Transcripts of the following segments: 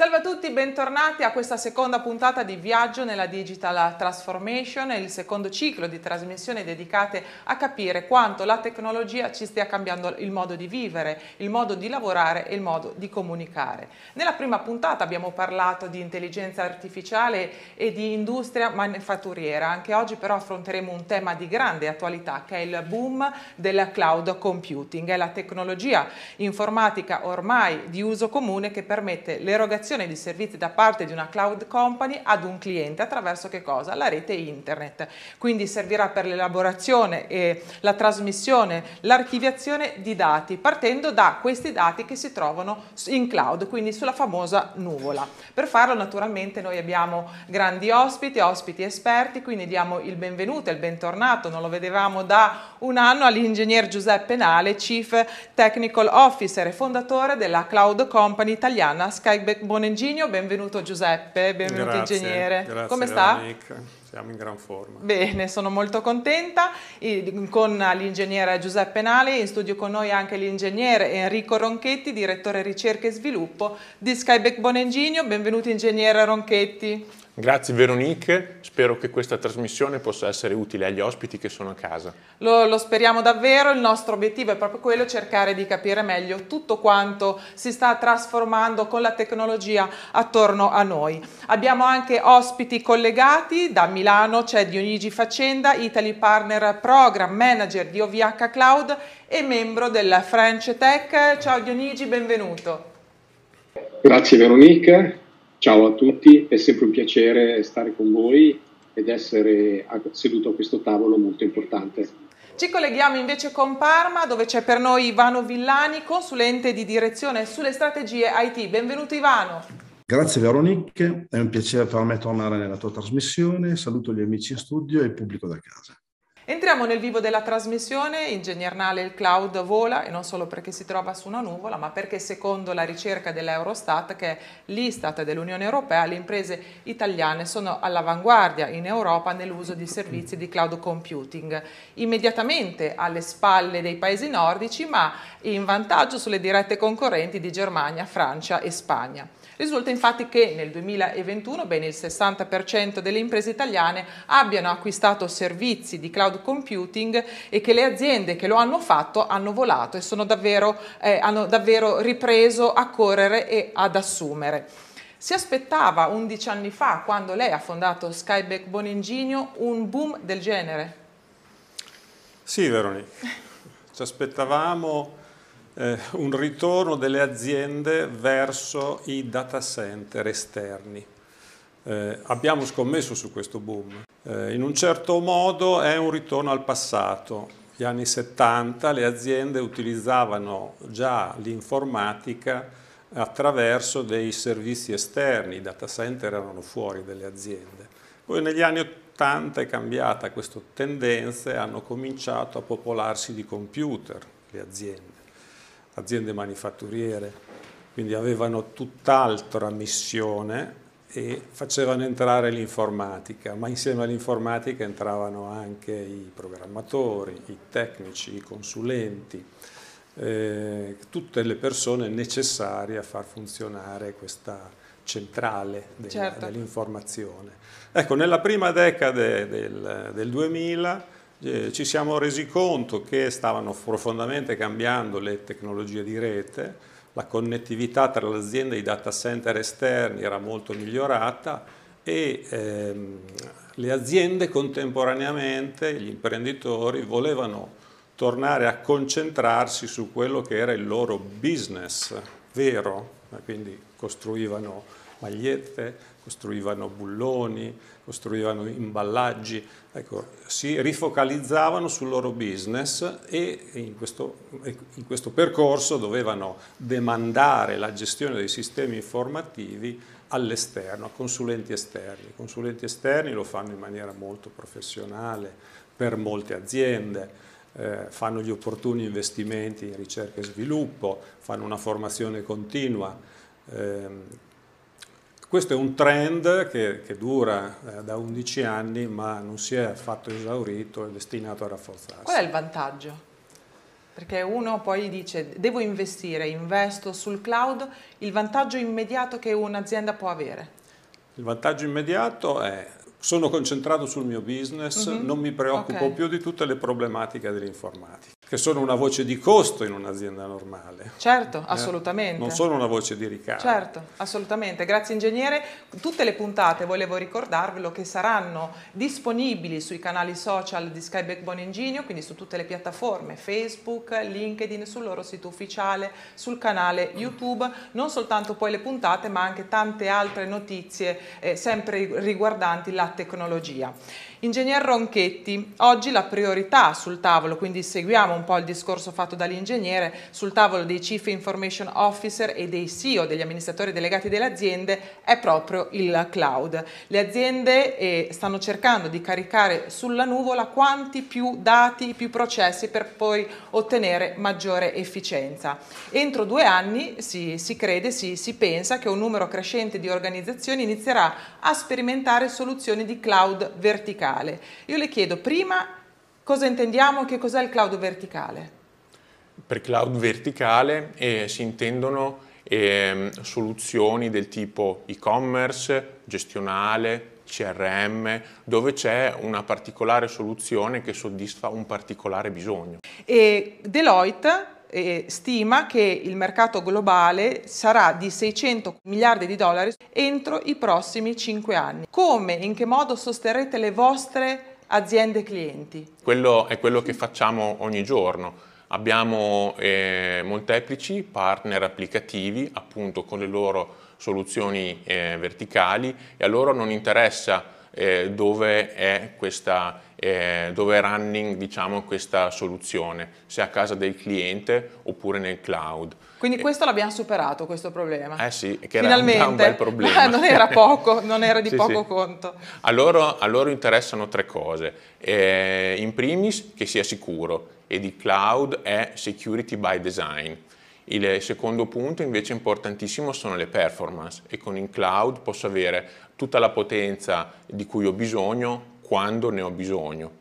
Salve a tutti, bentornati a questa seconda puntata di Viaggio nella Digital Transformation, il secondo ciclo di trasmissioni dedicate a capire quanto la tecnologia ci stia cambiando il modo di vivere, il modo di lavorare e il modo di comunicare. Nella prima puntata abbiamo parlato di intelligenza artificiale e di industria manifatturiera, anche oggi però affronteremo un tema di grande attualità che è il boom del cloud computing, è la tecnologia informatica ormai di uso comune che permette l'erogazione di servizi da parte di una cloud company ad un cliente attraverso che cosa? La rete internet. Quindi servirà per l'elaborazione e la trasmissione, l'archiviazione di dati, partendo da questi dati che si trovano in cloud, quindi sulla famosa nuvola. Per farlo naturalmente noi abbiamo grandi ospiti, ospiti esperti, quindi diamo il benvenuto e il bentornato, non lo vedevamo da un anno, all'ingegner Giuseppe Nale, Chief Technical Officer e fondatore della cloud company italiana Skyback Bonengino, benvenuto Giuseppe, benvenuto grazie, ingegnere. Grazie, Come sta? Veronica. Siamo in gran forma. Bene, sono molto contenta. Con l'ingegnere Giuseppe Nali, in studio con noi anche l'ingegnere Enrico Ronchetti, direttore ricerca e sviluppo di Skyback Bonengino. Benvenuto ingegnere Ronchetti. Grazie Veronique, spero che questa trasmissione possa essere utile agli ospiti che sono a casa. Lo, lo, speriamo davvero, il nostro obiettivo è proprio quello, cercare di capire meglio tutto quanto si sta trasformando con la tecnologia attorno a noi. Abbiamo anche ospiti collegati, da Milano c'è Dionigi Facenda, Italy Partner Program Manager di OVH Cloud e membro della French Tech. Ciao Dionigi, benvenuto. Grazie Veronique. Ciao a tutti, è sempre un piacere stare con voi ed essere seduto a questo tavolo molto importante. Ci colleghiamo invece con Parma dove c'è per noi Ivano Villani, consulente di direzione sulle strategie IT. Benvenuto Ivano. Grazie Veronique, è un piacere per me tornare nella tua trasmissione. Saluto gli amici in studio e il pubblico da casa. Entriamo nel vivo della trasmissione, ingegnernale il cloud vola e non solo perché si trova su una nuvola, ma perché secondo la ricerca dell'Eurostat, che è l'Istat dell'Unione Europea, le imprese italiane sono all'avanguardia in Europa nell'uso di servizi di cloud computing, immediatamente alle spalle dei paesi nordici, ma in vantaggio sulle dirette concorrenti di Germania, Francia e Spagna. Risulta infatti che nel 2021 ben il 60% delle imprese italiane abbiano acquistato servizi di cloud computing e che le aziende che lo hanno fatto hanno volato e davvero, eh, hanno davvero ripreso a correre e ad assumere. Si aspettava 11 anni fa, quando lei ha fondato Skyback Boningino, un boom del genere? Sì, Veronica. Ci aspettavamo eh, un ritorno delle aziende verso i data center esterni. Eh, abbiamo scommesso su questo boom. Eh, in un certo modo è un ritorno al passato. Negli anni 70 le aziende utilizzavano già l'informatica attraverso dei servizi esterni, i data center erano fuori dalle aziende. Poi negli anni 80 è cambiata questa tendenza e hanno cominciato a popolarsi di computer le aziende aziende manifatturiere, quindi avevano tutt'altra missione e facevano entrare l'informatica, ma insieme all'informatica entravano anche i programmatori, i tecnici, i consulenti, eh, tutte le persone necessarie a far funzionare questa centrale del, certo. dell'informazione. Ecco, nella prima decade del, del 2000 eh, ci siamo resi conto che stavano profondamente cambiando le tecnologie di rete, la connettività tra le aziende e i data center esterni era molto migliorata e ehm, le aziende contemporaneamente, gli imprenditori, volevano tornare a concentrarsi su quello che era il loro business vero, quindi costruivano magliette, costruivano bulloni, costruivano imballaggi, ecco, si rifocalizzavano sul loro business e in questo, in questo percorso dovevano demandare la gestione dei sistemi informativi all'esterno, a consulenti esterni. I consulenti esterni lo fanno in maniera molto professionale per molte aziende, eh, fanno gli opportuni investimenti in ricerca e sviluppo, fanno una formazione continua, eh, questo è un trend che, che dura eh, da 11 anni ma non si è affatto esaurito, è destinato a rafforzarsi. Qual è il vantaggio? Perché uno poi dice devo investire, investo sul cloud, il vantaggio immediato che un'azienda può avere. Il vantaggio immediato è sono concentrato sul mio business, mm -hmm. non mi preoccupo okay. più di tutte le problematiche dell'informatica che sono una voce di costo in un'azienda normale. Certo, eh? assolutamente. Non sono una voce di ricavo. Certo, assolutamente. Grazie ingegnere. Tutte le puntate, volevo ricordarvelo, che saranno disponibili sui canali social di Sky Backbone Ingenio, quindi su tutte le piattaforme, Facebook, LinkedIn, sul loro sito ufficiale, sul canale YouTube, non soltanto poi le puntate, ma anche tante altre notizie eh, sempre riguardanti la tecnologia. Ingegner Ronchetti, oggi la priorità sul tavolo, quindi seguiamo un po' il discorso fatto dall'ingegnere, sul tavolo dei Chief Information Officer e dei CEO, degli amministratori delegati delle aziende, è proprio il cloud. Le aziende eh, stanno cercando di caricare sulla nuvola quanti più dati, più processi per poi ottenere maggiore efficienza. Entro due anni si, si crede, si, si pensa che un numero crescente di organizzazioni inizierà a sperimentare soluzioni di cloud verticale verticale. Io le chiedo prima cosa intendiamo, che cos'è il cloud verticale? Per cloud verticale eh, si intendono eh, soluzioni del tipo e-commerce, gestionale, CRM, dove c'è una particolare soluzione che soddisfa un particolare bisogno. E Deloitte stima che il mercato globale sarà di 600 miliardi di dollari entro i prossimi 5 anni. Come, in che modo sosterrete le vostre aziende clienti? Quello è quello che facciamo ogni giorno. Abbiamo eh, molteplici partner applicativi appunto con le loro soluzioni eh, verticali e a loro non interessa eh, dove è questa eh, dove è running diciamo, questa soluzione, se a casa del cliente oppure nel cloud. Quindi questo l'abbiamo superato, questo problema. Eh sì, che Finalmente. era un, bel problema. non era poco, non era di sì, poco sì. conto. A loro, a loro, interessano tre cose. Eh, in primis che sia sicuro e di cloud è security by design. Il secondo punto invece importantissimo sono le performance e con il cloud posso avere tutta la potenza di cui ho bisogno quando ne ho bisogno.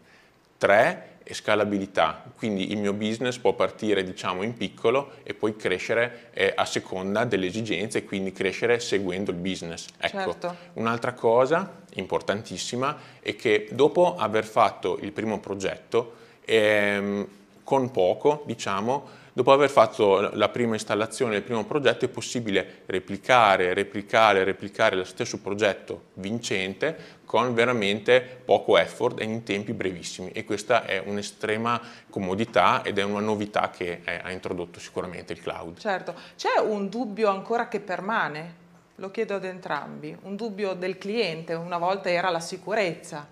Tre, scalabilità, quindi il mio business può partire diciamo in piccolo e poi crescere eh, a seconda delle esigenze e quindi crescere seguendo il business. Ecco, certo. un'altra cosa importantissima è che dopo aver fatto il primo progetto, ehm, con poco diciamo, Dopo aver fatto la prima installazione del primo progetto è possibile replicare, replicare, replicare lo stesso progetto vincente con veramente poco effort e in tempi brevissimi e questa è un'estrema comodità ed è una novità che è, ha introdotto sicuramente il cloud. Certo, c'è un dubbio ancora che permane? Lo chiedo ad entrambi, un dubbio del cliente, una volta era la sicurezza,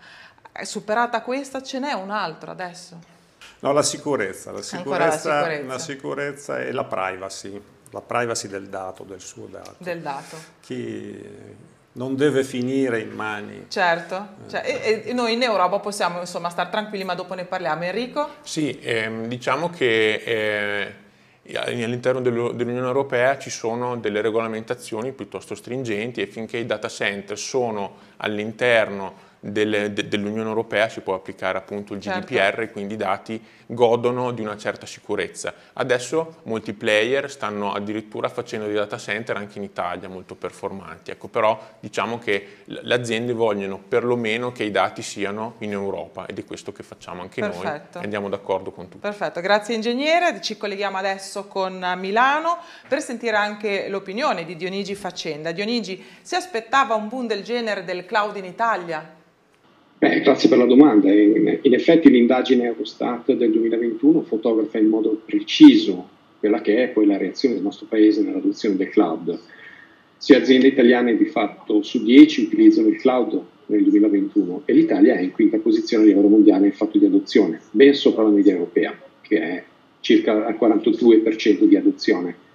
è superata questa, ce n'è un altro adesso? No, la sicurezza, la sicurezza, la sicurezza. la sicurezza e la privacy, la privacy del dato, del suo dato. Del dato. Chi non deve finire in mani. Certo, eh. cioè, e, e, noi in Europa possiamo insomma stare tranquilli, ma dopo ne parliamo. Enrico? Sì, ehm, diciamo che eh, all'interno dell'Unione Europea ci sono delle regolamentazioni piuttosto stringenti e finché i data center sono all'interno del, de, dell'Unione Europea si può applicare appunto il GDPR certo. e quindi i dati godono di una certa sicurezza. Adesso molti player stanno addirittura facendo dei data center anche in Italia molto performanti, ecco, però diciamo che le aziende vogliono perlomeno che i dati siano in Europa ed è questo che facciamo anche Perfetto. noi andiamo d'accordo con tutti. Perfetto, grazie ingegnere, ci colleghiamo adesso con Milano per sentire anche l'opinione di Dionigi Faccenda. Dionigi, si aspettava un boom del genere del cloud in Italia? Beh, grazie per la domanda. In, in effetti l'indagine Eurostat del 2021 fotografa in modo preciso quella che è poi la reazione del nostro paese nell'adozione del cloud. Sei aziende italiane di fatto su 10 utilizzano il cloud nel 2021 e l'Italia è in quinta posizione a livello mondiale in fatto di adozione, ben sopra la media europea, che è circa al 42% di adozione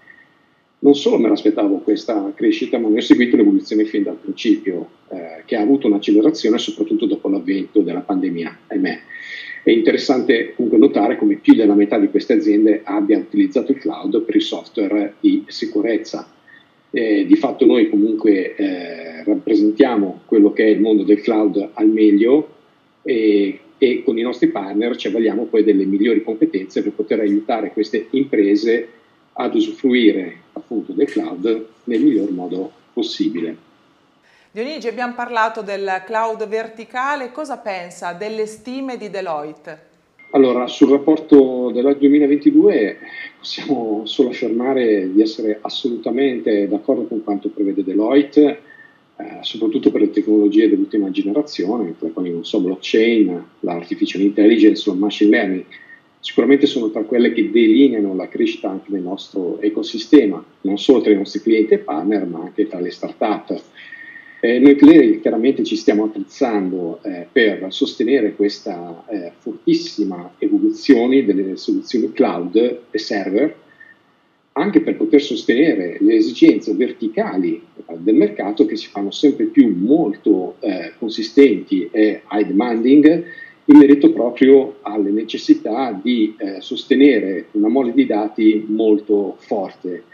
non solo me l'aspettavo questa crescita, ma ne ho seguito l'evoluzione fin dal principio, eh, che ha avuto un'accelerazione soprattutto dopo l'avvento della pandemia, ahimè. È interessante comunque notare come più della metà di queste aziende abbia utilizzato il cloud per il software di sicurezza. Eh, di fatto noi comunque eh, rappresentiamo quello che è il mondo del cloud al meglio e e con i nostri partner ci avvaliamo poi delle migliori competenze per poter aiutare queste imprese ad usufruire appunto del cloud nel miglior modo possibile. Dionigi, abbiamo parlato del cloud verticale, cosa pensa delle stime di Deloitte? Allora, sul rapporto del 2022 possiamo solo affermare di essere assolutamente d'accordo con quanto prevede Deloitte, eh, soprattutto per le tecnologie dell'ultima generazione, tra quali non so, blockchain, l'artificial intelligence o il machine learning. Sicuramente sono tra quelle che delineano la crescita anche del nostro ecosistema, non solo tra i nostri clienti e partner, ma anche tra le start-up. Eh, noi chiaramente ci stiamo attrezzando eh, per sostenere questa eh, fortissima evoluzione delle soluzioni cloud e server, anche per poter sostenere le esigenze verticali eh, del mercato che si fanno sempre più molto eh, consistenti e high demanding in merito proprio alle necessità di eh, sostenere una mole di dati molto forte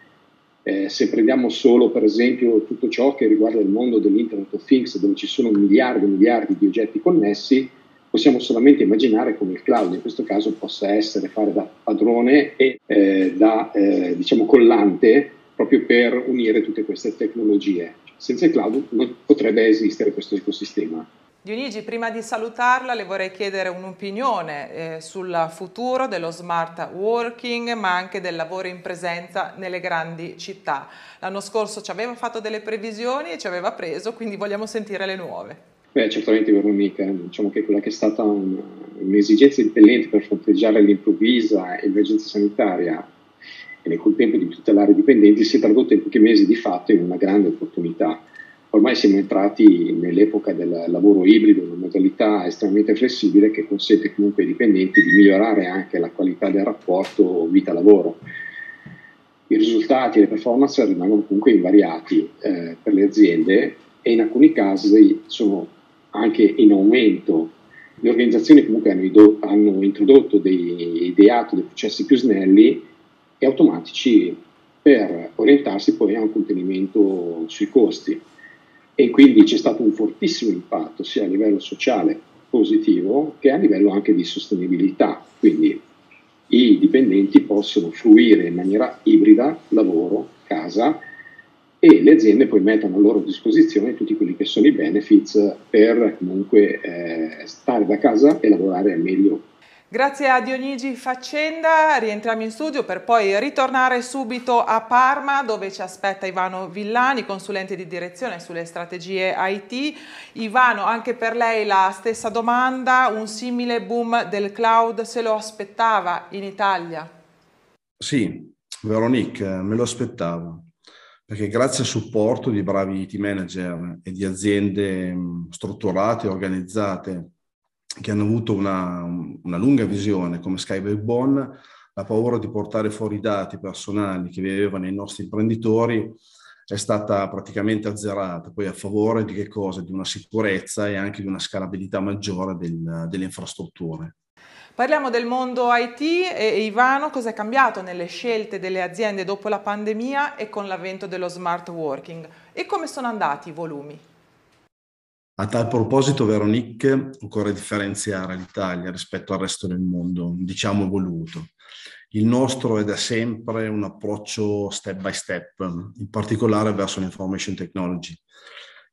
eh, se prendiamo solo per esempio tutto ciò che riguarda il mondo dell'Internet of Things, dove ci sono miliardi e miliardi di oggetti connessi, possiamo solamente immaginare come il cloud in questo caso possa essere fare da padrone e eh, da eh, diciamo collante proprio per unire tutte queste tecnologie. Senza il cloud non potrebbe esistere questo ecosistema. Dionigi, prima di salutarla le vorrei chiedere un'opinione eh, sul futuro dello smart working ma anche del lavoro in presenza nelle grandi città. L'anno scorso ci aveva fatto delle previsioni e ci aveva preso, quindi vogliamo sentire le nuove. Beh, certamente Veronica, diciamo che quella che è stata un, un'esigenza impellente per fronteggiare l'improvvisa emergenza sanitaria e nel contempo di tutelare i dipendenti si è tradotta in pochi mesi di fatto in una grande opportunità ormai siamo entrati nell'epoca del lavoro ibrido, una modalità estremamente flessibile che consente comunque ai dipendenti di migliorare anche la qualità del rapporto vita-lavoro. I risultati e le performance rimangono comunque invariati eh, per le aziende e in alcuni casi sono anche in aumento. Le organizzazioni comunque hanno, hanno introdotto dei ideato dei processi più snelli e automatici per orientarsi poi a un contenimento sui costi e quindi c'è stato un fortissimo impatto sia a livello sociale positivo che a livello anche di sostenibilità. Quindi i dipendenti possono fruire in maniera ibrida lavoro, casa e le aziende poi mettono a loro disposizione tutti quelli che sono i benefits per comunque eh, stare da casa e lavorare al meglio Grazie a Dionigi Faccenda rientriamo in studio per poi ritornare subito a Parma dove ci aspetta Ivano Villani, consulente di direzione sulle strategie IT. Ivano, anche per lei la stessa domanda, un simile boom del cloud se lo aspettava in Italia? Sì, Veronique, me lo aspettavo perché grazie al supporto di bravi team manager e di aziende strutturate, organizzate, che hanno avuto una, una lunga visione come Skyway Bond, la paura di portare fuori i dati personali che vivevano i nostri imprenditori è stata praticamente azzerata, poi a favore di che cosa? Di una sicurezza e anche di una scalabilità maggiore del, delle infrastrutture. Parliamo del mondo IT e Ivano, cosa è cambiato nelle scelte delle aziende dopo la pandemia e con l'avvento dello smart working e come sono andati i volumi? A tal proposito, Veronique, occorre differenziare l'Italia rispetto al resto del mondo, diciamo evoluto. Il nostro è da sempre un approccio step by step, in particolare verso l'information technology,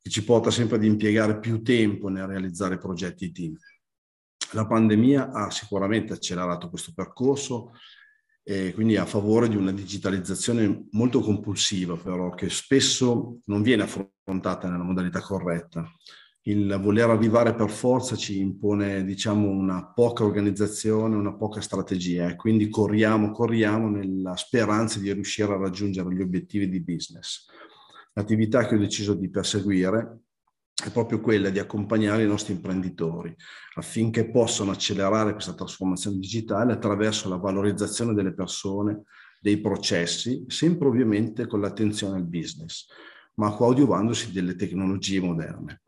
che ci porta sempre ad impiegare più tempo nel realizzare progetti IT. La pandemia ha sicuramente accelerato questo percorso e quindi a favore di una digitalizzazione molto compulsiva, però che spesso non viene affrontata nella modalità corretta il voler arrivare per forza ci impone, diciamo, una poca organizzazione, una poca strategia e quindi corriamo, corriamo nella speranza di riuscire a raggiungere gli obiettivi di business. L'attività che ho deciso di perseguire è proprio quella di accompagnare i nostri imprenditori affinché possano accelerare questa trasformazione digitale attraverso la valorizzazione delle persone, dei processi, sempre ovviamente con l'attenzione al business, ma coadiuvandosi delle tecnologie moderne.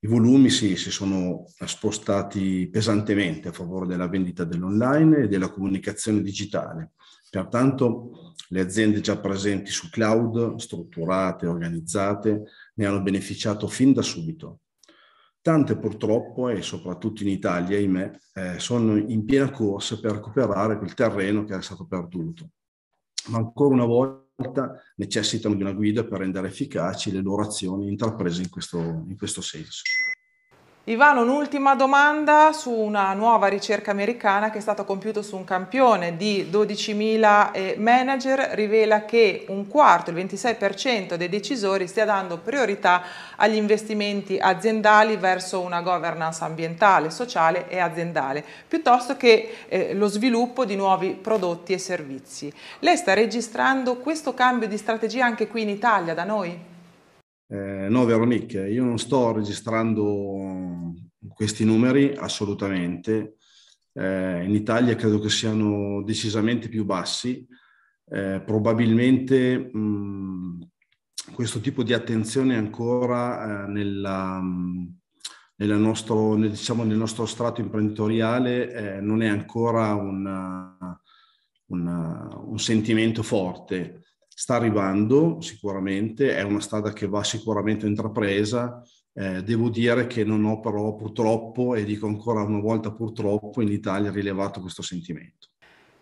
I volumi sì, si sono spostati pesantemente a favore della vendita dell'online e della comunicazione digitale. Pertanto le aziende già presenti su cloud, strutturate, organizzate, ne hanno beneficiato fin da subito. tante purtroppo, e soprattutto in Italia, ahimè, eh, sono in piena corsa per recuperare quel terreno che è stato perduto. Ma ancora una volta necessitano di una guida per rendere efficaci le loro azioni intraprese in questo, in questo senso. Ivano, un'ultima domanda su una nuova ricerca americana che è stata compiuta su un campione di 12.000 eh, manager, rivela che un quarto, il 26% dei decisori stia dando priorità agli investimenti aziendali verso una governance ambientale, sociale e aziendale, piuttosto che eh, lo sviluppo di nuovi prodotti e servizi. Lei sta registrando questo cambio di strategia anche qui in Italia, da noi? Eh, no, Veronique, io non sto registrando questi numeri assolutamente. Eh, in Italia credo che siano decisamente più bassi. Eh, probabilmente mh, questo tipo di attenzione ancora eh, nella, nella nostro, nel, diciamo, nel nostro strato imprenditoriale eh, non è ancora una, una, un sentimento forte sta arrivando sicuramente, è una strada che va sicuramente intrapresa. Eh, devo dire che non ho però purtroppo, e dico ancora una volta purtroppo, in Italia rilevato questo sentimento.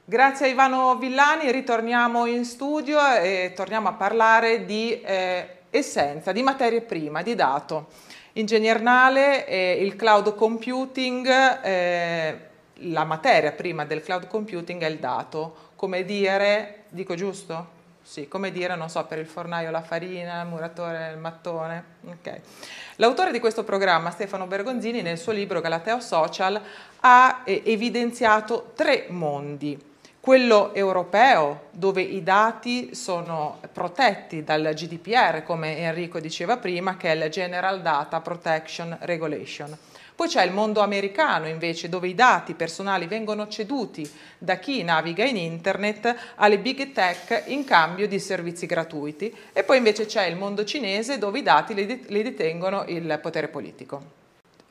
Grazie a Ivano Villani, ritorniamo in studio e torniamo a parlare di eh, essenza, di materie prima, di dato. Ingegnernale, eh, il cloud computing, eh, la materia prima del cloud computing è il dato, come dire, dico giusto? Sì, come dire, non so, per il fornaio la farina, il muratore il mattone. Okay. L'autore di questo programma, Stefano Bergonzini, nel suo libro Galateo Social, ha eh, evidenziato tre mondi. Quello europeo, dove i dati sono protetti dal GDPR, come Enrico diceva prima, che è il General Data Protection Regulation poi c'è il mondo americano invece dove i dati personali vengono ceduti da chi naviga in internet alle big tech in cambio di servizi gratuiti e poi invece c'è il mondo cinese dove i dati li, detengono il potere politico.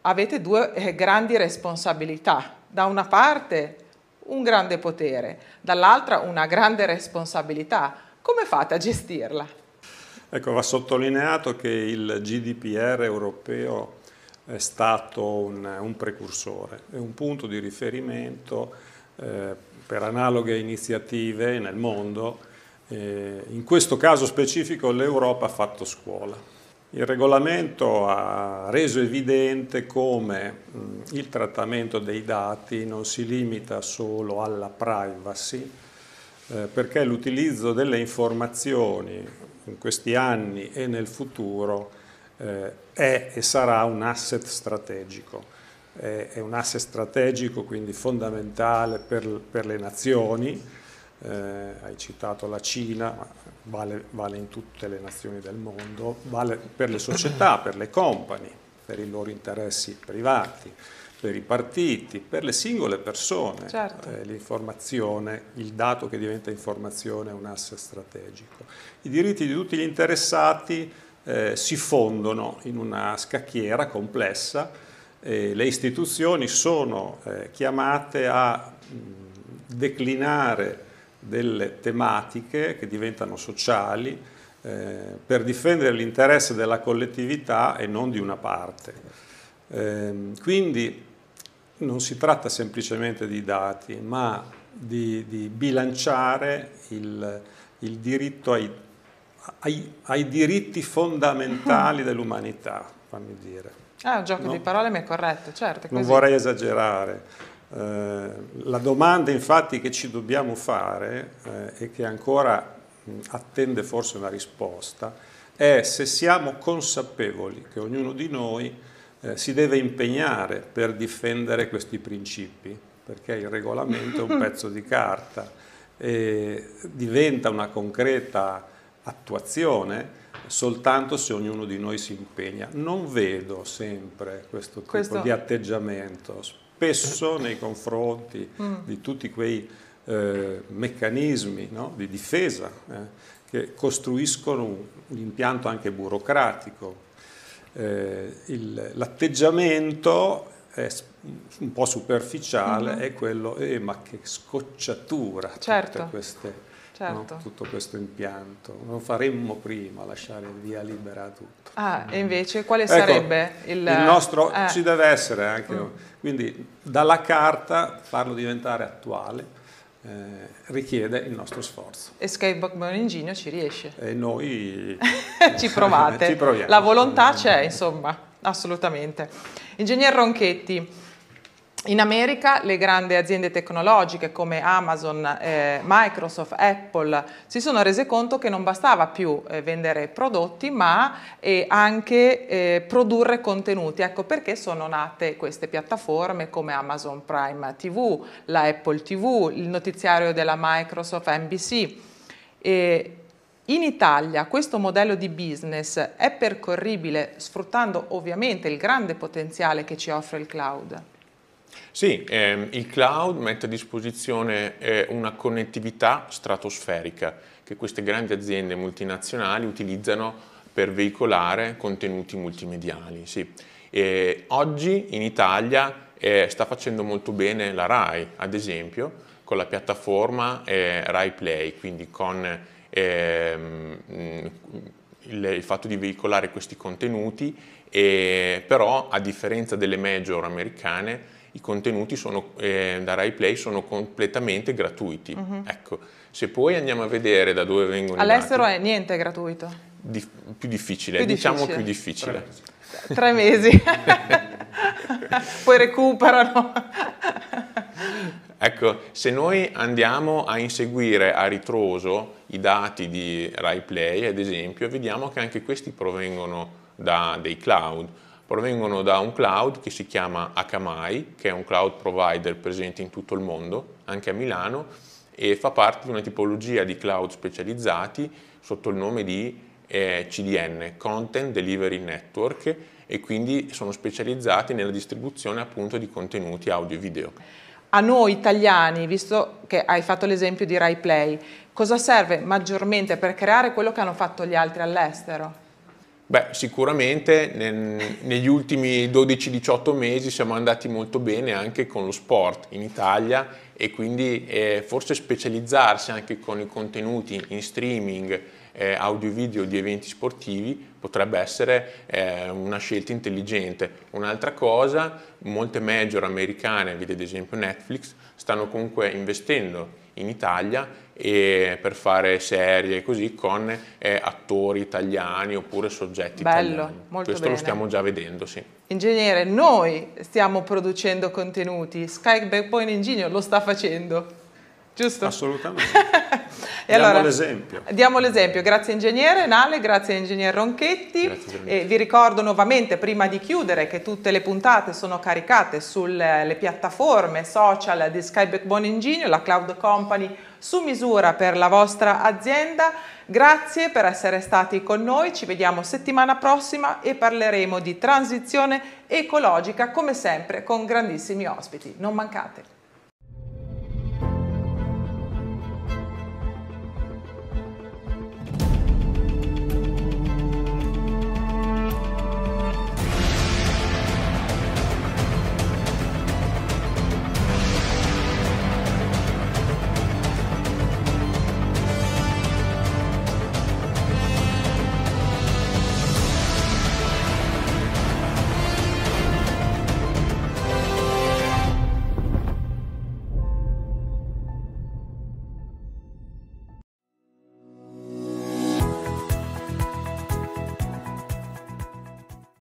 Avete due eh, grandi responsabilità. Da una parte un grande potere, dall'altra una grande responsabilità. Come fate a gestirla? Ecco, va sottolineato che il GDPR europeo è stato un, un precursore, è un punto di riferimento eh, per analoghe iniziative nel mondo. Eh, in questo caso specifico l'Europa ha fatto scuola. Il regolamento ha reso evidente come mh, il trattamento dei dati non si limita solo alla privacy, eh, perché l'utilizzo delle informazioni in questi anni e nel futuro eh, è e sarà un asset strategico. È, è un asset strategico quindi fondamentale per, per le nazioni, eh, hai citato la Cina, vale, vale, in tutte le nazioni del mondo, vale per le società, per le company, per i loro interessi privati, per i partiti, per le singole persone. Certo. Eh, l'informazione, il dato che diventa informazione è un asset strategico. I diritti di tutti gli interessati eh, si fondono in una scacchiera complessa e le istituzioni sono eh, chiamate a declinare delle tematiche che diventano sociali eh, per difendere l'interesse della collettività e non di una parte. Ehm, quindi non si tratta semplicemente di dati, ma di, di bilanciare il, il diritto ai ai, ai diritti fondamentali dell'umanità, fammi dire. Ah, un gioco no? di parole ma è corretto, certo. Non vorrei esagerare. Eh, la domanda infatti che ci dobbiamo fare eh, e che ancora mh, attende forse una risposta è se siamo consapevoli che ognuno di noi eh, si deve impegnare per difendere questi principi, perché il regolamento è un pezzo di carta e diventa una concreta attuazione soltanto se ognuno di noi si impegna. Non vedo sempre questo tipo questo... di atteggiamento, spesso nei confronti mm. di tutti quei eh, meccanismi no, di difesa eh, che costruiscono un, un, impianto anche burocratico. Eh, l'atteggiamento è un po' superficiale, mm. è quello, eh, ma che scocciatura certo. tutte queste certo. no? tutto questo impianto. Lo faremmo prima, lasciare via libera tutto. Ah, e invece quale ecco, sarebbe il... Il nostro eh. ci deve essere anche, mm. quindi dalla carta farlo diventare attuale. Eh, richiede il nostro sforzo. E Skybackbone Ingegno ci riesce. E noi ci provate. ci proviamo. La volontà c'è, insomma, assolutamente. Ingegner Ronchetti, in America le grandi aziende tecnologiche come Amazon, eh, Microsoft, Apple si sono rese conto che non bastava più eh, vendere prodotti ma eh, anche eh, produrre contenuti. Ecco perché sono nate queste piattaforme come Amazon Prime TV, la Apple TV, il notiziario della Microsoft NBC. in Italia questo modello di business è percorribile sfruttando ovviamente il grande potenziale che ci offre il cloud? Sì, ehm, il cloud mette a disposizione eh, una connettività stratosferica che queste grandi aziende multinazionali utilizzano per veicolare contenuti multimediali. Sì. oggi in Italia eh, sta facendo molto bene la RAI, ad esempio, con la piattaforma eh, RAI Play, quindi con ehm, il, il, fatto di veicolare questi contenuti, però a differenza delle major americane, i contenuti sono, eh, da RaiPlay sono completamente gratuiti. Uh -huh. ecco, se poi andiamo a vedere da dove vengono All'estero è niente gratuito? Di, più difficile, più diciamo difficile. più difficile. Tre mesi. poi recuperano. ecco, se noi andiamo a inseguire a ritroso i dati di RaiPlay, ad esempio, vediamo che anche questi provengono da dei cloud provengono da un cloud che si chiama Akamai, che è un cloud provider presente in tutto il mondo, anche a Milano, e fa parte di una tipologia di cloud specializzati sotto il nome di eh, CDN, Content Delivery Network, e quindi sono specializzati nella distribuzione appunto di contenuti audio e video. A noi italiani, visto che hai fatto l'esempio di RaiPlay, cosa serve maggiormente per creare quello che hanno fatto gli altri all'estero? Beh, sicuramente nel, negli ultimi 12-18 mesi siamo andati molto bene anche con lo sport in Italia e quindi eh, forse specializzarsi anche con i contenuti in streaming eh, audio-video di eventi sportivi potrebbe essere eh, una scelta intelligente. Un'altra cosa, molte major americane, vedi ad esempio Netflix, stanno comunque investendo in Italia e per fare serie così con eh, attori italiani oppure soggetti Bello, italiani. Molto Questo bene. lo stiamo già vedendo, sì. Ingegnere, noi stiamo producendo contenuti, Sky Backbone Engineer lo sta facendo, giusto? Assolutamente. E diamo allora, l'esempio. Diamo l'esempio, grazie ingegnere Nale, grazie ingegner Ronchetti. E vi ricordo nuovamente, prima di chiudere, che tutte le puntate sono caricate sulle piattaforme social di Sky Backbone Engineer, la cloud company su misura per la vostra azienda. Grazie per essere stati con noi, ci vediamo settimana prossima e parleremo di transizione ecologica come sempre con grandissimi ospiti. Non mancate.